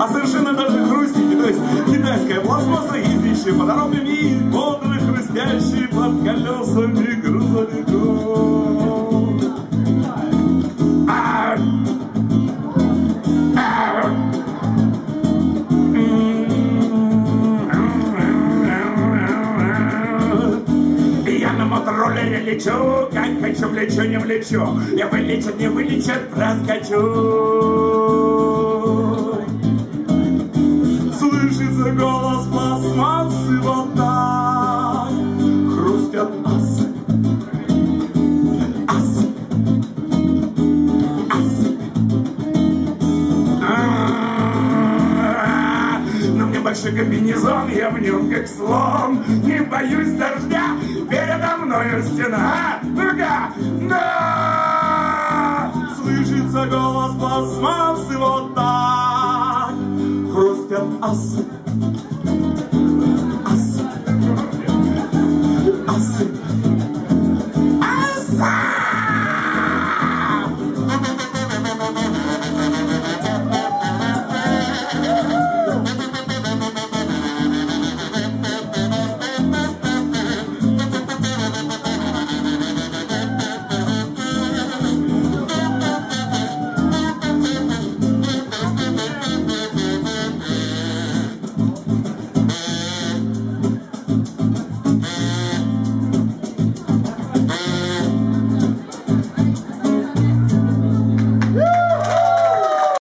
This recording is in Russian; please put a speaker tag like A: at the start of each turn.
A: а совершенно даже хрустики. То есть китайская пластмасса и вещи по дорогам и бодры хрустящие под колесами грузовиков. А! А! Я на мотороллере лечу, как хочу, влечу, не влечу. Я вылечит, не вылечит, проскочу. Голос пластмассы вот так. Хрустят асы. Асы. Асы. А, мне большой комбинезон, я в нем как слон. Не боюсь дождя, передо мною стена. Ну-ка, да! Слышится голос пластмассы вот так. az